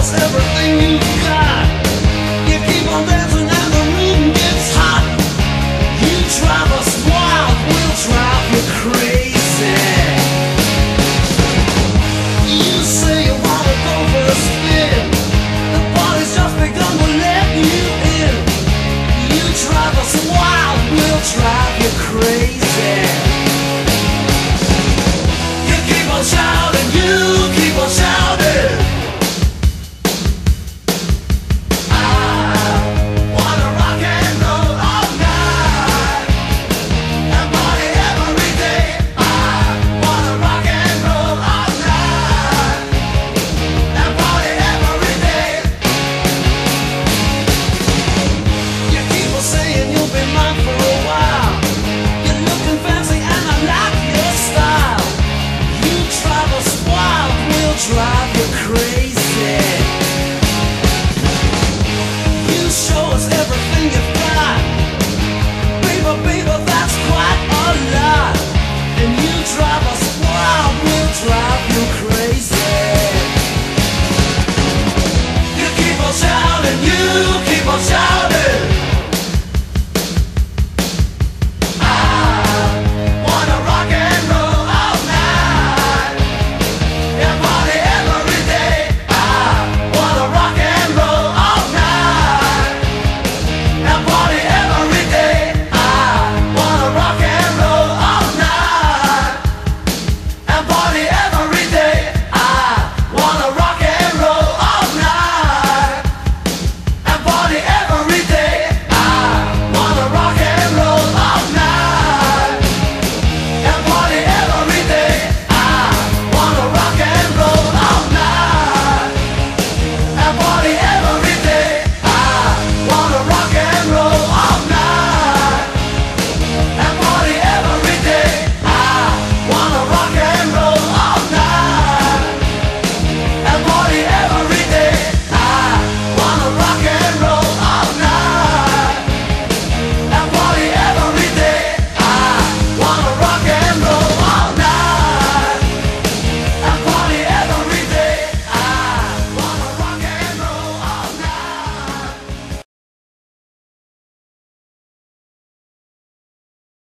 lost everything you've got.